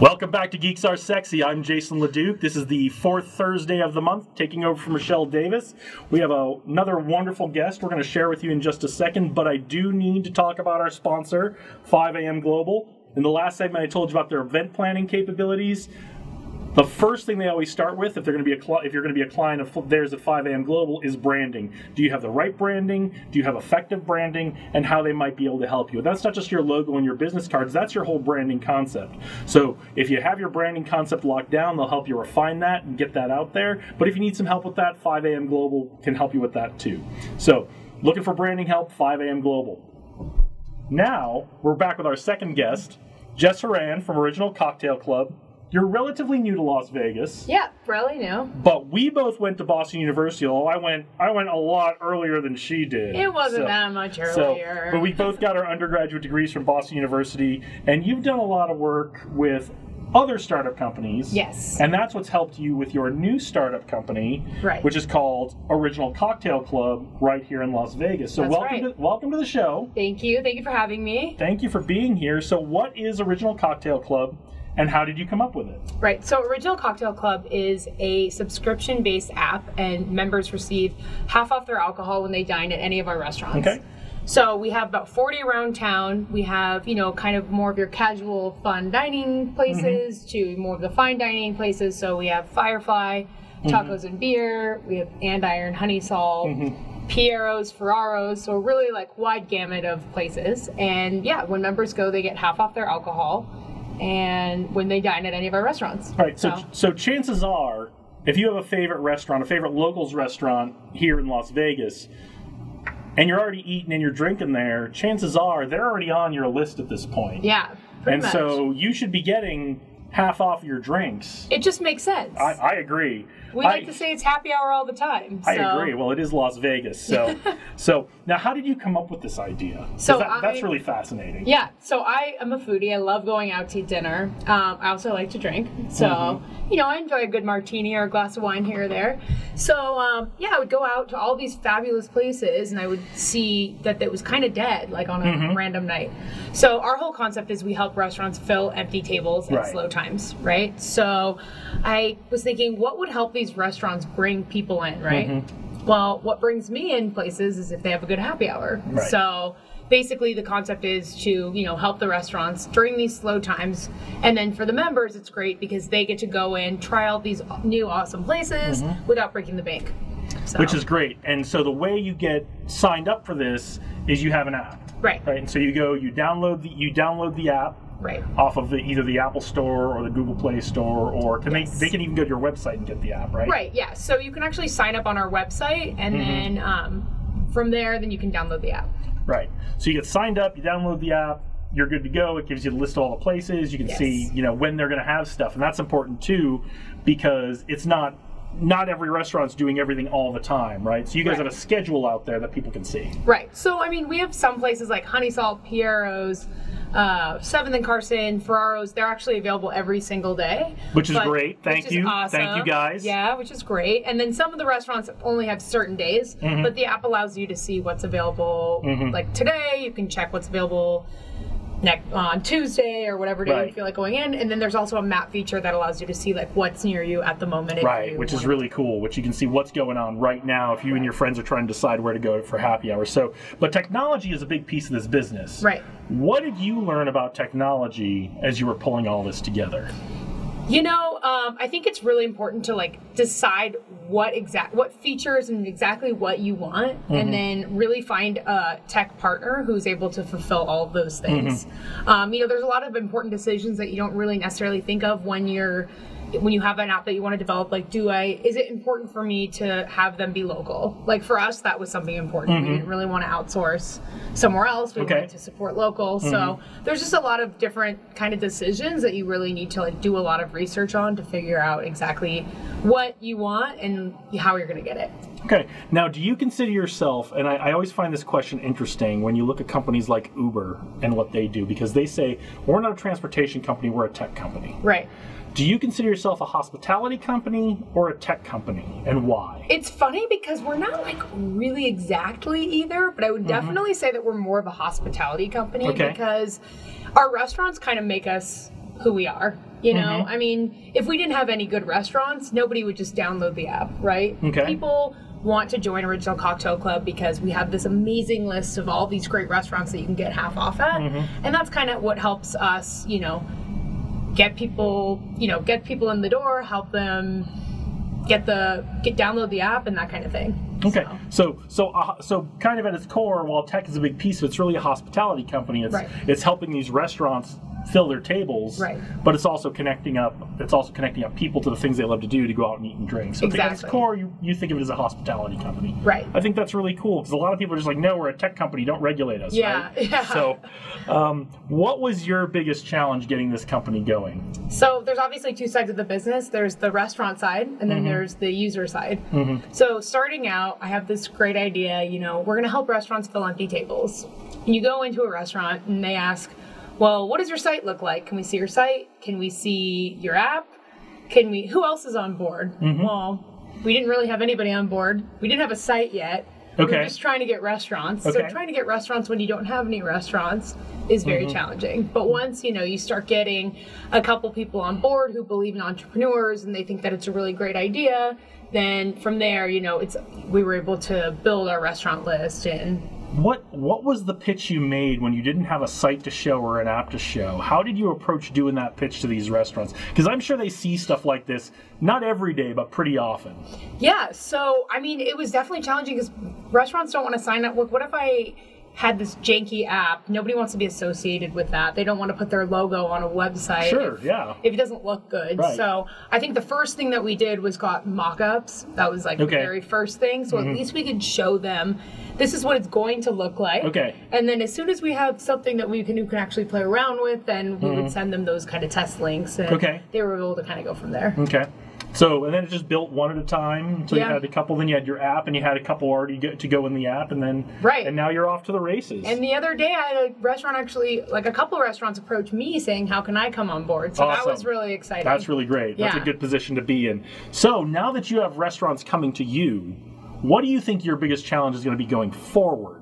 Welcome back to Geeks Are Sexy. I'm Jason LeDuc. This is the fourth Thursday of the month, taking over for Michelle Davis. We have a, another wonderful guest we're going to share with you in just a second, but I do need to talk about our sponsor, 5am Global. In the last segment, I told you about their event planning capabilities. The first thing they always start with, if they're going to be a cli- if you're going to be a client of theirs at 5am Global, is branding. Do you have the right branding? Do you have effective branding? And how they might be able to help you. That's not just your logo and your business cards. That's your whole branding concept. So if you have your branding concept locked down, they'll help you refine that and get that out there. But if you need some help with that, 5am Global can help you with that too. So looking for branding help, 5am Global. Now we're back with our second guest, Jess Horan from Original Cocktail Club. You're relatively new to Las Vegas. Yeah, really new. But we both went to Boston University. Although I went, I went a lot earlier than she did. It wasn't So- that much earlier. So, but we both got our undergraduate degrees from Boston University, and you've done a lot of work with other startup companies. Yes. And that's what's helped you with your new startup company, Right. which is called Original Cocktail Club, right here in Las Vegas. So That's welcome, right. to, welcome to the show. Thank you. Thank you for having me. Thank you for being here. So, what is Original Cocktail Club, and how did you come up with it? Right. So, Original Cocktail Club is a subscription based app, and members receive half off their alcohol when they dine at any of our restaurants. Okay. So, we have about 40 around town. We have, you know, kind of more of your casual, fun dining places mm-hmm. to more of the fine dining places. So, we have Firefly, mm-hmm. tacos and beer. We have Andiron, Honey Salt. Mm-hmm. Piero's, Ferraro's, so really like wide gamut of places. And yeah, when members go, they get half off their alcohol, and when they dine at any of our restaurants. All right. So, so chances are, if you have a favorite restaurant, a favorite locals restaurant here in Las Vegas, and you're already eating and you're drinking there, chances are they're already on your list at this point. yeah, pretty and much. so you should be getting half off your drinks. it just makes sense. I, I agree. we I, like to say it's happy hour all the time. I agree. Well, it is Las Vegas, so so now how did you come up with this idea? So that, that's really fascinating. Yeah, so I am a foodie. I love going out to eat dinner. Um, I also like to drink. So, Mm-hmm. you know, I enjoy a good martini or a glass of wine here or there. So, um, yeah, I would go out to all these fabulous places and I would see that it was kind of dead, like on a Mm-hmm. random night. So, our whole concept is we help restaurants fill empty tables at Right. slow times, right? So, I was thinking, what would help these restaurants bring people in, right? Mm-hmm. Well, what brings me in places is if they have a good happy hour. Right. So, basically the concept is to you know help the restaurants during these slow times and then for the members it's great because they get to go in try out these new awesome places without breaking the bank so, Mm-hmm. Which is great. And so the way you get signed up for this is you have an app. Right Right. And so you go, you download the you download the app right off of the, either the Apple Store or the Google Play Store, or can Yes. they they can even go to your website and get the app, right? right yeah so you can actually sign up on our website and Mm-hmm. then um, from there then you can download the app Right. So you get signed up, you download the app, you're good to go. It gives you the list of all the places. You can Yes. see, you know, when they're going to have stuff, and that's important too, because it's not not every restaurant's doing everything all the time, right? So you guys Right. have a schedule out there that people can see. Right. So I mean, we have some places like Honey Salt, Piero's, uh, Seventh and Carson, Ferraro's. They're actually available every single day, Which is But- great. Thank which is you. awesome. Thank you, guys. Yeah, which is great. And then some of the restaurants only have certain days, Mm-hmm. but the app allows you to see what's available. Like today, you can check what's available. Next on Tuesday or whatever day Right. you feel like going in, and then there's also a map feature that allows you to see like what's near you at the moment. Right, which is really cool, which you can see what's going on right now if you and your friends are trying to decide where to go for happy hour. So, but technology is a big piece of this business. Right. What did you learn about technology as you were pulling all this together? You know, um, I think it's really important to like decide what exact what features and exactly what you want, and then really find a tech partner who's able to fulfill all of those things. Um, you know, there's a lot of important decisions that you don't really necessarily think of when you're when you have an app that you want to develop like do i is it important for me to have them be local? Like for us that was something important. We mm-hmm. didn't really want to outsource somewhere else. We Okay. wanted to support local. So mm-hmm. there's just a lot of different kind of decisions that you really need to like do a lot of research on to figure out exactly what you want and how you're going to get it. Okay. Now, do you consider yourself, and I, I always find this question interesting when you look at companies like Uber and what they do, because they say, we're not a transportation company, we're a tech company. right Do you consider yourself a hospitality company or a tech company, and why? It's funny because we're not like really exactly either, but I would mm-hmm. definitely say that we're more of a hospitality company Okay. because our restaurants kind of make us who we are. You know, mm-hmm. I mean, if we didn't have any good restaurants, nobody would just download the app, right? Okay. People want to join Original Cocktail Club because we have this amazing list of all these great restaurants that you can get half off at. Mm-hmm. And that's kind of what helps us, you know, get people, you know, get people in the door, help them get the get download the app and that kind of thing. Okay, So- so so uh, so kind of at its core, while tech is a big piece of it, it's really a hospitality company. It's Right. it's helping these restaurants fill their tables, Right. But it's also connecting up. It's also connecting up people to the things they love to do to go out and eat and drink. So think at its core, you, you think of it as a hospitality company, Right. I think that's really cool because a lot of people are just like, no, we're a tech company, don't regulate us. Yeah, right? yeah. So, um, what was your biggest challenge getting this company going? So there's obviously two sides of the business. There's the restaurant side, and then there's the user side. So starting out, I have this great idea. You know, we're going to help restaurants fill empty tables. And you go into a restaurant and they ask, "Well, what does your site look like? Can we see your site? Can we see your app? Can we? Who else is on board?" Mm-hmm. Well, we didn't really have anybody on board. We didn't have a site yet. Okay. We were just trying to get restaurants. Okay. So trying to get restaurants when you don't have any restaurants is very mm-hmm. challenging. But once, you know, you start getting a couple people on board who believe in entrepreneurs and they think that it's a really great idea, then from there, you know, it's we were able to build our restaurant list and What what was the pitch you made when you didn't have a site to show or an app to show? How did you approach doing that pitch to these restaurants? Because I'm sure they see stuff like this not every day, but pretty often. Yeah, so I mean, it was definitely challenging because restaurants don't want to sign up. Look, what if I had this janky app? Nobody wants to be associated with that. They don't want to put their logo on a website. Sure, if, yeah. If it doesn't look good. Right. So I think the first thing that we did was got mock-ups. That was like Okay. Mm-hmm. the very first thing. So at least we could show them this is what it's going to look like. Okay. And then as soon as we have something that we can, we can actually play around with, then we would send them those kind of test links. And Mm-hmm. Okay. they were able to kind of go from there. Okay. So and then it just built one at a time. So you had a couple, then you had your app, and you had a couple already go, to go in the app, and then Right. and now you're off to the races. And the other day, I had a restaurant actually, like a couple restaurants approach me saying, "How can I come on board?" So that was really exciting. That's really great. That's a good position to be in. So now that you have restaurants coming to you, what do you think your biggest challenge is going to be going forward?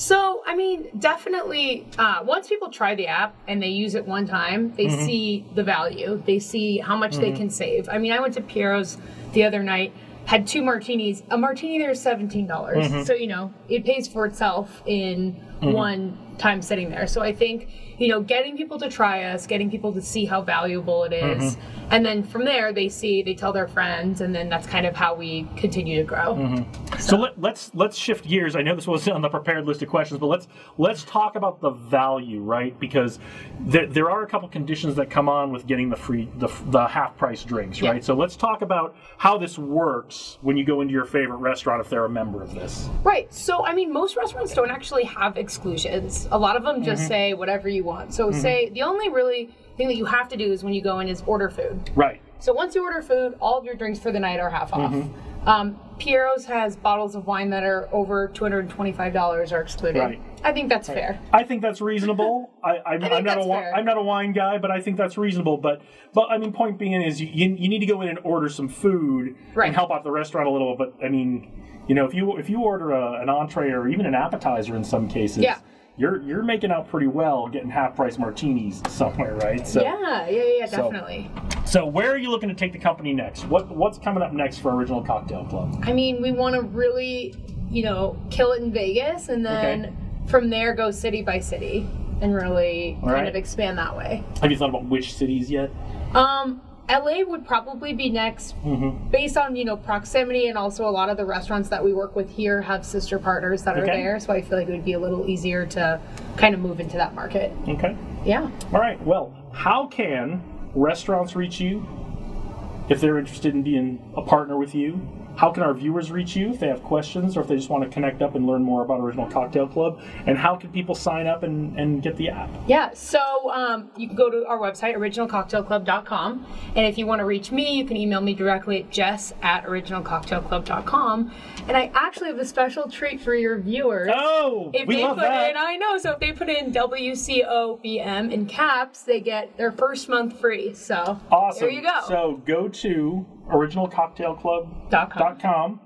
So, I mean, definitely, uh, once people try the app and they use it one time, they Mm-hmm. see the value. They see how much they can save. I mean, I went to Piero's the other night, had two martinis. A martini there is 17. dollars Mm-hmm. So, you know, it pays for itself in one time sitting there. So I think, you know, getting people to try us, getting people to see how valuable it is, Mm-hmm. And then from there, they see, they tell their friends, and then that's kind of how we continue to grow. Mm-hmm. So let, let's let's shift gears. I know this wasn't on the prepared list of questions, but let's let's talk about the value, right? Because there, there are a couple conditions that come on with getting the free the, the half price drinks, right? Yeah. So let's talk about how this works when you go into your favorite restaurant if they're a member of this. Right. So, I mean, most restaurants don't actually have exclusions. A lot of them Mm-hmm. just say whatever you want. So, say the only really thing that you have to do is when you go in is order food. Right. So, once you order food, all of your drinks for the night are half off. Mm-hmm. Um, Piero's has bottles of wine that are over $225 are excluded. Right. I think that's fair. I think that's reasonable. I, I, I'm, not a fair. I'm not a wine guy, but I think that's reasonable. But but I mean, point being is you, you, you need to go in and order some food Right. and help out the restaurant a little. But I mean, you know, if you if you order a, an entree or even an appetizer in some cases, Yeah. You're you're making out pretty well getting half price martinis somewhere, right? So Yeah, yeah, yeah, So- definitely. so where are you looking to take the company next? What what's coming up next for Original Cocktail Club? I mean, we want to really, you know, kill it in Vegas and then Okay. from there go city by city and really All kind right. of expand that way. Have you thought about which cities yet? Um, LA would probably be next, Mm-hmm. based on you know proximity and also a lot of the restaurants that we work with here have sister partners that are there. So I feel like it would be a little easier to kind of move into that market. Okay. Yeah. All right. Well, how can restaurants reach you if they're interested in being a partner with you? How can our viewers reach you if they have questions or if they just want to connect up and learn more about Original Cocktail Club? And how can people sign up and, and get the app? Yeah, so um, you can go to our website, originalcocktailclub.com. And if you want to reach me, you can email me directly at jess at originalcocktailclub.com. And I actually have a special treat for your viewers. Oh, If we they love put that. in, I know, so if they put in WCOBM in caps, they get their first month free. So awesome. there you go. So go to originalcocktailclub.com.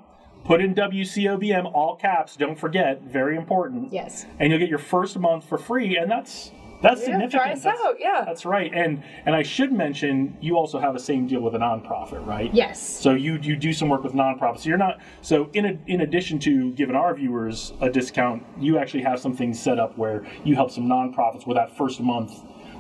Put in WCOBM all caps. Don't forget, very important. yes. and you'll get your first month for free and that's That's Yeah, significant. try us That's- out, yeah. That's right. And and I should mention you also have a same deal with a nonprofit, right? Yes. So you you do some work with nonprofits. So you're not so in a, in addition to giving our viewers a discount, you actually have some things set up where you help some nonprofits where that first month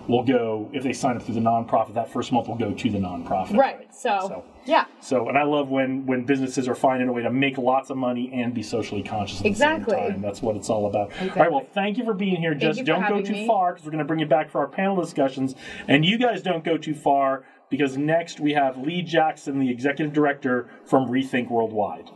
will go if they sign up through the nonprofit, that first month will go to the nonprofit. Right. So, So- yeah. So, and I love when when businesses are finding a way to make lots of money and be socially conscious at Exactly. the same time. That's what it's all about. All right. Well, thank you for being here. Just don't go too me. far because we're going to bring you back for our panel discussions, and you guys don't go too far because next we have Lee Jackson, the executive director from Rethink Worldwide.